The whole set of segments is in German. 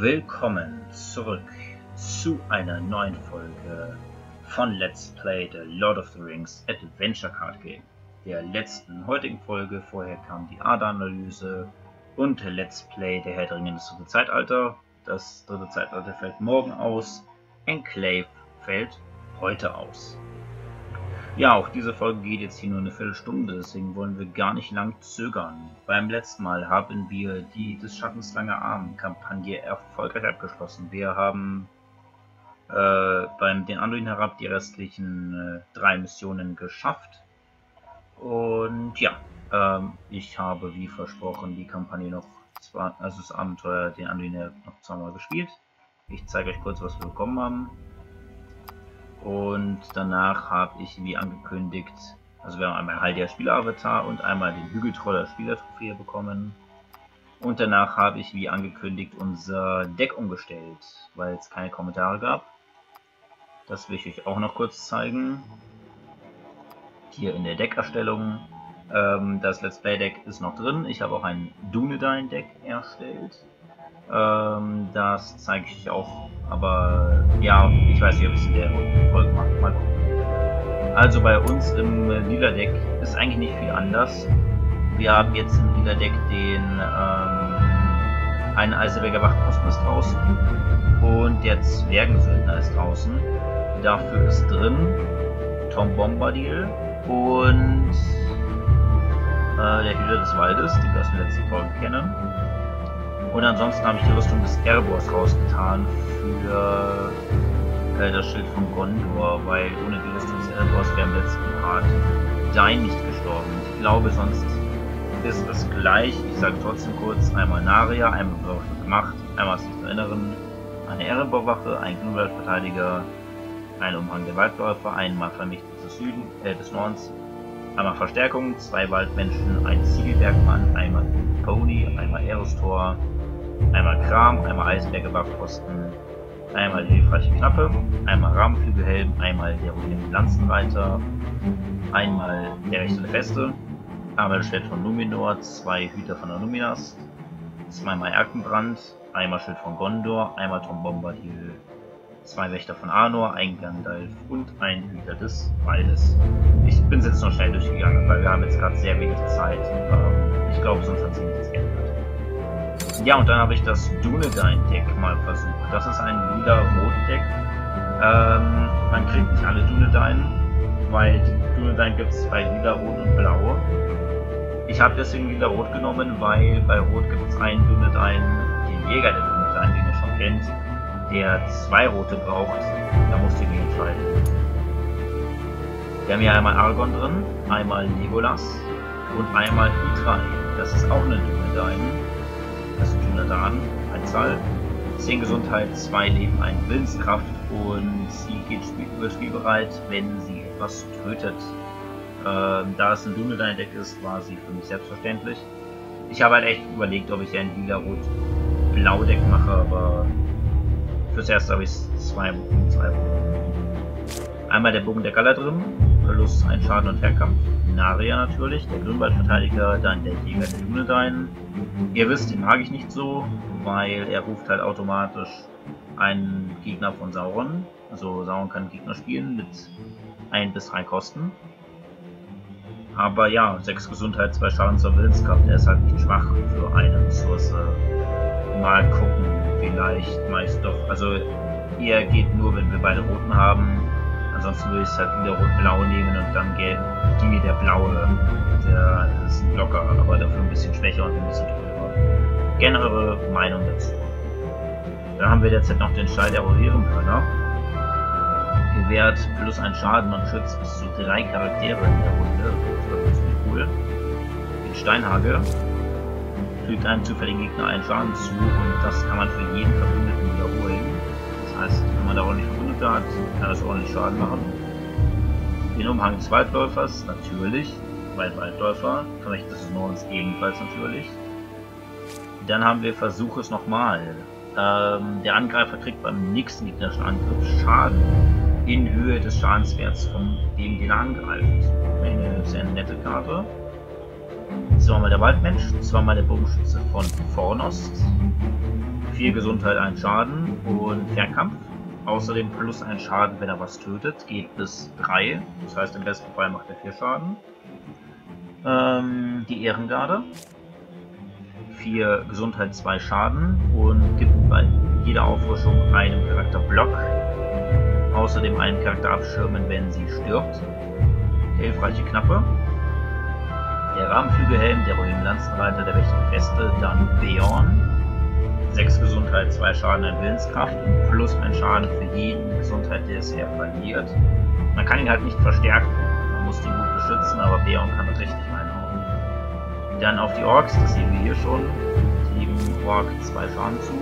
Willkommen zurück zu einer neuen Folge von Let's Play The Lord of the Rings Adventure Card Game. Der letzten heutigen Folge, vorher kam die Ada-Analyse und Let's Play der Herr der Ringe das dritte Zeitalter. Das dritte Zeitalter fällt morgen aus, Enclave fällt heute aus. Ja, auch diese Folge geht jetzt hier nur eine Viertelstunde, deswegen wollen wir gar nicht lang zögern. Beim letzten Mal haben wir die des Schattens Lange Arm Kampagne erfolgreich abgeschlossen. Wir haben äh, beim den Anduin herab die restlichen äh, drei Missionen geschafft. Und ja, ähm, ich habe wie versprochen die Kampagne noch, zwar, also das Abenteuer den Anduin noch zweimal gespielt. Ich zeige euch kurz, was wir bekommen haben. Und danach habe ich, wie angekündigt, also wir haben einmal Haldia Spieleravatar und einmal den Hügeltroller Spielertrophäe bekommen. Und danach habe ich, wie angekündigt, unser Deck umgestellt, weil es keine Kommentare gab. Das will ich euch auch noch kurz zeigen. Hier in der Deckerstellung. Ähm, das Let's Play Deck ist noch drin. Ich habe auch ein Dunedain Deck erstellt. Ähm, das zeige ich auch. Aber ja, ich weiß nicht, ob ich es in der Folge mache. Mal gucken. Also bei uns im Lila Deck ist eigentlich nicht viel anders. Wir haben jetzt im Lila Deck den ähm, einen Eiselberger Wachposten ist draußen und der Zwergensöldner ist draußen. Dafür ist drin Tom Bombadil und äh, der Hüter des Waldes, die wir aus der letzten Folge kennen. Und ansonsten habe ich die Rüstung des Erebors rausgetan für äh, das Schild von Gondor, weil ohne die Rüstung des Erebors wäre im letzten Part Dain nicht gestorben. Ich glaube, sonst ist es gleich. Ich sage trotzdem kurz, einmal Naria, einmal gemacht, einmal aus dem Inneren, eine Erebor-Wache, ein Grünwaldverteidiger, ein Umhang der Waldläufer, einmal Vernichtung des Süden, äh, des Nordens, einmal Verstärkung, zwei Waldmenschen, ein Ziegelbergmann, einmal Pony, einmal Erestor, einmal Kram, einmal Eisenberger Wachposten, einmal die hilfreiche Knappe, einmal Rahmenflügelhelm, einmal der ruhige Lanzenreiter, einmal der Rechte der Feste, einmal das Schwert von Numenor, zwei Hüter von der Numinas, zweimal Erkenbrand, einmal Schild von Gondor, einmal Tom Bombadil, zwei Wächter von Arnor, ein Gandalf und ein Hüter des Waldes. Ich bin jetzt noch schnell durchgegangen, weil wir haben jetzt gerade sehr wenig Zeit. Ähm, ich glaube, sonst hat sich nichts geändert. Ja, und dann habe ich das Dunedain-Deck mal versucht. Das ist ein lila-rot-Deck. Ähm, man kriegt nicht alle Dunedain, weil Dunedain gibt es bei lila, rot und blau. Ich habe deswegen lila-rot genommen, weil bei rot gibt es einen Dunedain, den Jäger der Dunedain, den ihr schon kennt, der zwei rote braucht. Da musst ihr ihn entscheiden. Wir haben hier einmal Argon drin, einmal Legolas und einmal Itrae. Das ist auch eine Dunedain. Das ist Dunedan, ein Zahl. 10 Gesundheit, 2 Leben, 1 Willenskraft und sie geht spiel spielbereit, wenn sie etwas tötet. Ähm, da es ein Dunedain-Deck ist, war sie für mich selbstverständlich. Ich habe halt echt überlegt, ob ich ein lila-rot-blau-Deck mache, aber fürs erste habe ich zwei Bogen, zwei Bogen. Einmal der Bogen der Galler drin, Verlust, ein Schaden und Fernkampf. Naria natürlich, der Grünwaldverteidiger, dann der Jäger der Dunedain. Ihr wisst, den mag ich nicht so, weil er ruft halt automatisch einen Gegner von Sauron. Also Sauron kann Gegner spielen mit 1 bis 3 Kosten. Aber ja, 6 Gesundheit, 2 Schaden zur Willenskraft, der ist halt nicht schwach für eine Ressource. Mal gucken, vielleicht meist doch. Also er geht nur, wenn wir beide roten haben. Ansonsten würde ich es halt wieder rot-blau nehmen und dann ging mir der blaue. Der ist ein aber dafür ein bisschen schwächer und ein bisschen. Gerne eure Meinung dazu. Dann haben wir derzeit noch den Schall der Aurelierenhörner. Gewährt plus ein Schaden und schützt bis zu drei Charaktere in der Runde. Das ist cool. Den Steinhagel fügt einem zufälligen Gegner einen Schaden zu und das kann man für jeden Verbündeten wiederholen. Das heißt, wenn man da ordentlich Verbündete hat, kann das ordentlich Schaden machen. Den Umhang des Waldläufers, natürlich, weil Waldläufer, Vermächt des Nordens ebenfalls natürlich. Dann haben wir Versuch es nochmal. Ähm, der Angreifer kriegt beim nächsten gegnerischen Angriff Schaden in Höhe des Schadenswerts von dem, den er angreift. Eine sehr nette Karte. Zweimal der Waldmensch, zweimal der Bogenschütze von Fornost. 4 Gesundheit, 1 Schaden und Fernkampf. Außerdem plus 1 Schaden, wenn er was tötet, geht bis 3. Das heißt, im besten Fall macht er 4 Schaden. Ähm, die Ehrengarde. 4 Gesundheit, 2 Schaden und gibt bei jeder Auffrischung einem Charakter Block. Außerdem einen Charakter abschirmen, wenn sie stirbt. Hilfreiche Knappe. Der Rahmenflügelhelm, der Rohim Lanzenreiter, der mächtige Feste, dann Beorn. 6 Gesundheit, 2 Schaden, 1 Willenskraft und plus 1 Schaden für jeden Gesundheit, der es her verliert. Man kann ihn halt nicht verstärken, man muss den gut beschützen, aber Beorn kann richtig reinhauen. Dann auf die Orks, das sehen wir hier schon. Team Ork 2 Schaden zu.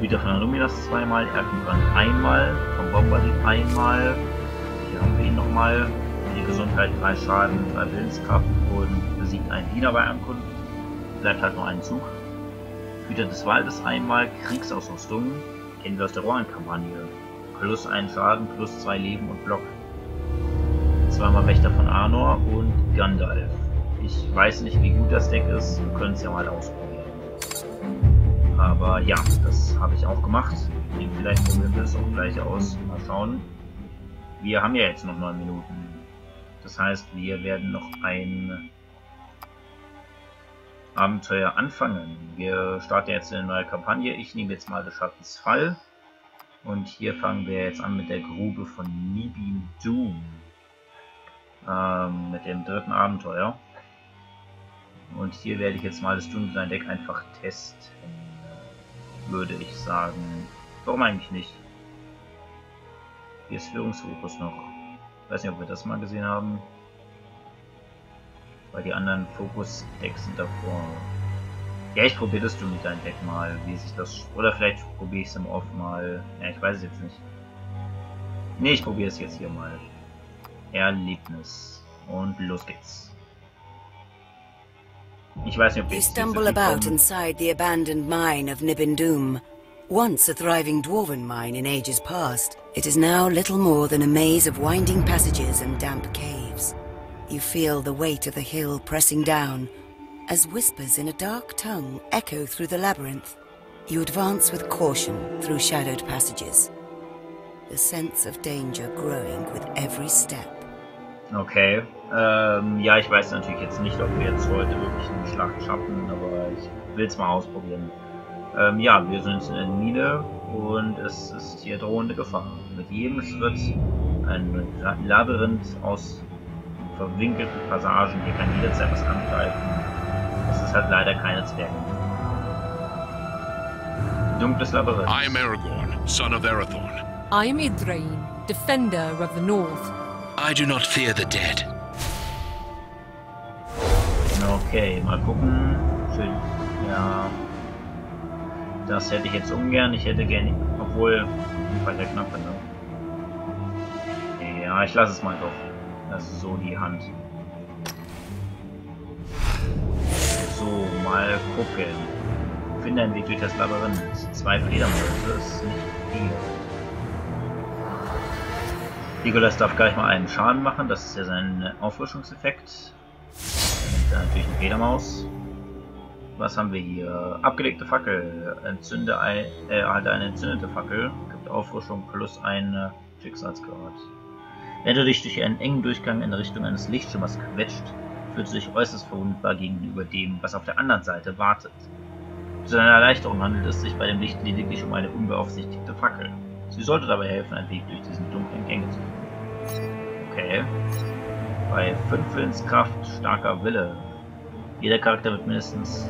Hüter von Aluminas zweimal, Erkenbrand einmal, vom Bombardit einmal. Hier haben wir ihn nochmal. Die Gesundheit 3 Schaden, 3 Willenskraft und besiegt einen Diener bei Ankunft. Bleibt halt nur ein Zug. Hüter des Waldes einmal, Kriegsausrüstung, aus der Rohan-Kampagne. Plus 1 Schaden, plus 2 Leben und Block. Zweimal Wächter von Arnor und Gandalf. Ich weiß nicht, wie gut das Deck ist, wir können es ja mal ausprobieren. Aber ja, das habe ich auch gemacht. Vielleicht probieren wir es auch gleich aus. Mal schauen. Wir haben ja jetzt noch 9 Minuten. Das heißt, wir werden noch ein Abenteuer anfangen. Wir starten jetzt eine neue Kampagne. Ich nehme jetzt mal des Schattens Fall. Und hier fangen wir jetzt an mit der Grube von Nibin Doom. Ähm, mit dem dritten Abenteuer. Und hier werde ich jetzt mal das Dunkelstein-Deck einfach testen, würde ich sagen. Warum eigentlich nicht? Hier ist Führungsfokus noch. Ich weiß nicht, ob wir das mal gesehen haben. Weil die anderen Fokus-Decks sind davor. Ja, ich probiere das mit dein Deck mal, wie sich das... Oder vielleicht probiere ich es im Off mal. Ja, ich weiß es jetzt nicht. Ne, ich probiere es jetzt hier mal. Erlebnis. Und los geht's. Ich weiß nicht, ob You stumble about inside the abandoned mine of Nibindum. Once a thriving dwarven mine in ages past, it is now little more than a maze of winding passages and damp caves. You feel the weight of the hill pressing down, as whispers in a dark tongue echo through the labyrinth. You advance with caution through shadowed passages, the sense of danger growing with every step. Okay. Ähm, ja, ich weiß natürlich jetzt nicht, ob wir jetzt heute wirklich eine Schlacht schaffen, aber ich will es mal ausprobieren. Ähm, ja, wir sind in der Mine und es ist hier drohende Gefahr. Mit jedem Schritt ein Labyrinth aus verwinkelten Passagen, hier kann jederzeit was angreifen. Das ist halt leider keine Zwerge. Dunkles Labyrinth. I'm Aragorn, son of Arathorn. I'm Idrain, defender of the North. I do not fear the dead. Okay, mal gucken. Schön. Ja. Das hätte ich jetzt ungern. Ich hätte gerne. Obwohl. Bei der Knappe, ne? Ja, ich lasse es mal doch. Das ist so die Hand. So, mal gucken. Finde einen Weg durch das Labyrinth. Zwei Fledermäuse ist nicht viel. Legolas darf gleich mal einen Schaden machen, das ist ja sein Auffrischungseffekt. Dann natürlich eine Fledermaus. Was haben wir hier? Abgelegte Fackel. Entzünde ein, äh, eine entzündete Fackel. Gibt Auffrischung plus einen Schicksalsgrad. Wenn du dich durch einen engen Durchgang in Richtung eines Lichtschimmers quetscht, fühlst du dich äußerst verwundbar gegenüber dem, was auf der anderen Seite wartet. Zu deiner Erleichterung handelt es sich bei dem Licht lediglich um eine unbeaufsichtigte Fackel. Sie sollte dabei helfen, einen Weg durch diesen dunklen Gänge zu finden. Okay. Bei 5 Willenskraft, starker Wille. Jeder Charakter wird mindestens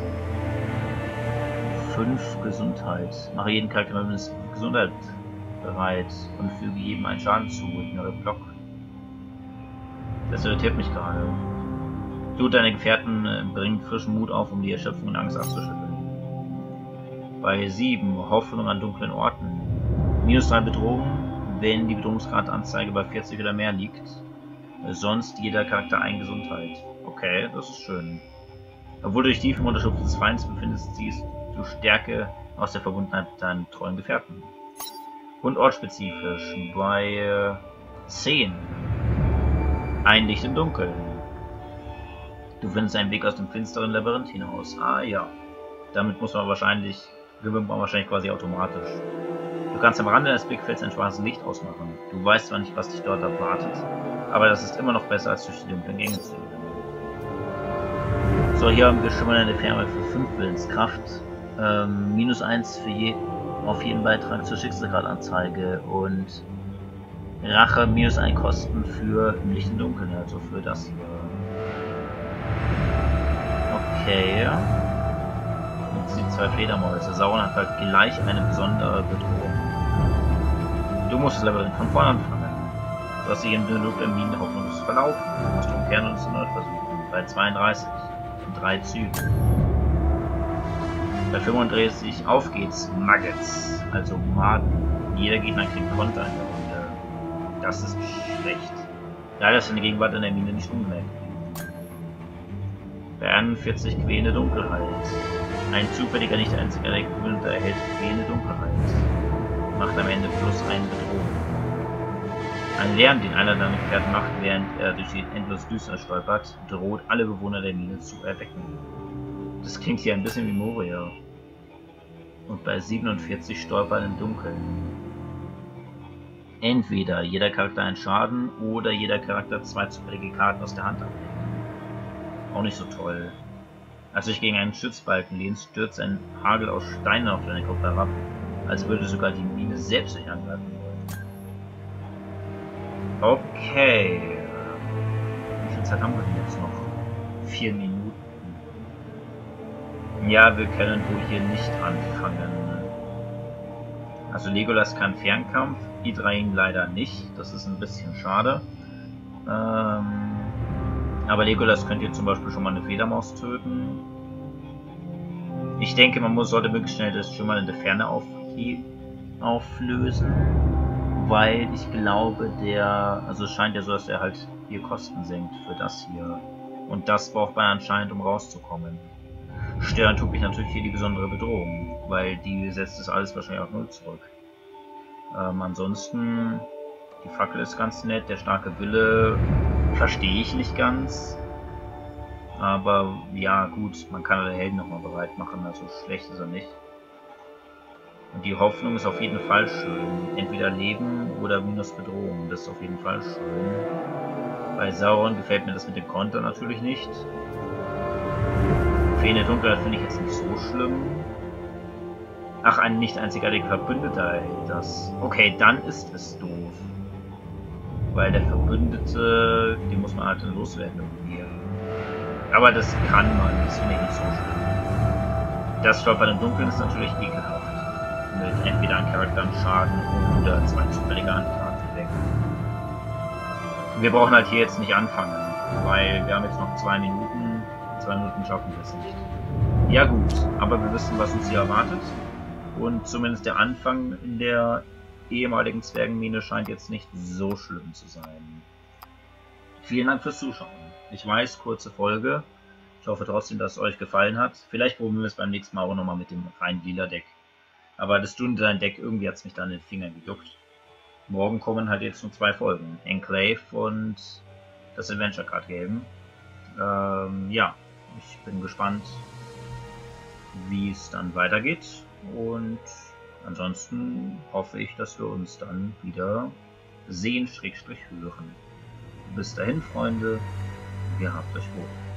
5 Gesundheit. Mache jeden Charakter mit mindestens Gesundheit bereit und füge jedem einen Schaden zu. Ignore Block. Das irritiert mich gerade. Du und deine Gefährten äh, bringen frischen Mut auf, um die Erschöpfung und Angst abzuschütteln. Bei 7 Hoffnung an dunklen Orten. Minus 3 Bedrohung, wenn die Bedrohungsgradanzeige bei 40 oder mehr liegt. Sonst jeder Charakter ein Gesundheit. Okay, das ist schön. Obwohl du dich tief im Unterschlupf des Feindes befindest, ziehst du Stärke aus der Verbundenheit mit deinen treuen Gefährten. Und ortsspezifisch bei 10. Ein Licht im Dunkeln. Du findest einen Weg aus dem finsteren Labyrinth hinaus. Ah ja. Damit muss man wahrscheinlich gewinnt man wahrscheinlich quasi automatisch. Du kannst am Rande des Blickfelds ein schwarzes Licht ausmachen. Du weißt zwar nicht, was dich dort erwartet, aber das ist immer noch besser, als durch die dunklen Gänge zu gehen. So, hier haben wir schimmernde Ferne für 5 Willenskraft. Ähm, minus 1 für je, auf jeden Beitrag zur Schicksalgradanzeige und Rache minus 1 Kosten für im Licht und Dunkeln, also für das hier. Okay. Jetzt die zwei Fledermäuse. Sauron hat halt gleich eine besondere Bedrohung. Du musst das Labyrinth von vorne anfangen. Du hast dich in der dunklen Minen hoffnungslos verlaufen. Du musst umkehren und es erneut versuchen. Bei 32. In drei Zügen. Bei 35 auf geht's Nuggets, also Maden. Jeder Gegner kriegt Konter. Das ist schlecht. Leider ist seine Gegenwart in der Mine nicht ungemerkt. Bei 41 quälende Dunkelheit. Ein zufälliger, nicht einziger Rekrut erhält quälende Dunkelheit. Macht am Ende plus eine Bedrohung. Ein Lärm, den einer deiner Gefährten macht, während er durch die endlos Düster stolpert, droht alle Bewohner der Mine zu erwecken. Das klingt hier ein bisschen wie Moria. Und bei 47 stolpern im Dunkeln. Entweder jeder Charakter einen Schaden oder jeder Charakter zwei zufällige Karten aus der Hand ablegt. Auch nicht so toll. Als du dich gegen einen Stützbalken lehnst, stürzt ein Hagel aus Steinen auf deine Kopf herab, als würde sogar die Mine selbst dich angreifen wollen. Okay. Wie viel Zeit haben wir denn jetzt noch? Vier Minuten. Ja, wir können wohl hier nicht anfangen. Also Legolas kann Fernkampf, Idrain leider nicht. Das ist ein bisschen schade. Ähm aber Legolas könnte hier zum Beispiel schon mal eine Fledermaus töten. Ich denke, man muss, sollte möglichst schnell das schon mal in der Ferne auf, auflösen. Weil ich glaube, der, also es scheint ja so, dass er halt hier Kosten senkt für das hier. Und das braucht man anscheinend, um rauszukommen. Stören tut mich natürlich hier die besondere Bedrohung, weil die setzt das alles wahrscheinlich auf Null zurück. Ähm, ansonsten, die Fackel ist ganz nett, der starke Wille verstehe ich nicht ganz. Aber ja, gut, man kann den Helden nochmal bereit machen, also schlecht ist er nicht. Und die Hoffnung ist auf jeden Fall schön. Entweder Leben oder minus Bedrohung, das ist auf jeden Fall schön. Bei Sauron gefällt mir das mit dem Konter natürlich nicht. Fehlende Dunkelheit finde ich jetzt nicht so schlimm. Ach, ein nicht einzigartiger Verbündeter das. Okay, dann ist es doof. Weil der Verbündete, den muss man halt loswerden irgendwie. Aber das kann man, das finde ich nicht so schlimm. Das Stolpern im Dunkeln ist natürlich ekelhaft. Mit entweder einem Charakter Schaden oder zwei zufällige Ankarten weg. Wir brauchen halt hier jetzt nicht anfangen, weil wir haben jetzt noch zwei Minuten. Zwei Minuten schaffen wir es nicht. Ja gut, aber wir wissen, was uns hier erwartet. Und zumindest der Anfang in der ehemaligen Zwergenmine scheint jetzt nicht so schlimm zu sein. Vielen Dank fürs Zuschauen. Ich weiß, kurze Folge. Ich hoffe trotzdem, dass es euch gefallen hat. Vielleicht probieren wir es beim nächsten Mal auch nochmal mit dem rein lila Deck. Aber das Dundein-Deck, irgendwie hat es mich da in den Fingern gejuckt. Morgen kommen halt jetzt nur zwei Folgen. Enclave und das Adventure Card Game. Ähm, ja, ich bin gespannt, wie es dann weitergeht. Und Ansonsten hoffe ich, dass wir uns dann wieder sehen, Schrägstrich hören. Bis dahin, Freunde, ihr habt euch wohl.